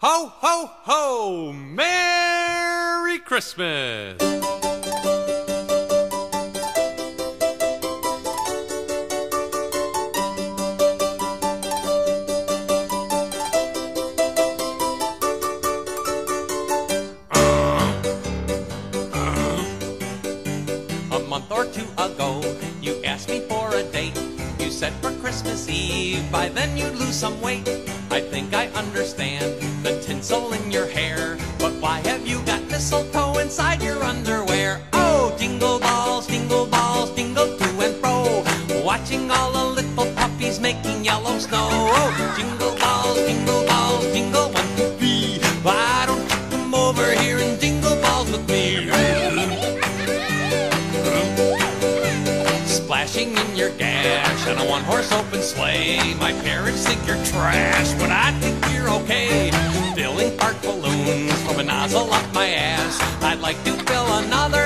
Ho, ho, ho! Merry Christmas! A month or two ago, you asked me for a date. Said for Christmas Eve, by then you'd lose some weight. I think I understand the tinsel in your hair, but why have you got mistletoe inside your underwear? Oh, jingle balls, jingle balls, jingle to and fro, watching all the little puppies making yellow snow. Oh, jingle balls, jingle balls, jingle Splashing in your gash on a one horse open sleigh. My parents think you're trash, but I think you're okay. Filling park balloons from a nozzle up my ass. I'd like to fill another,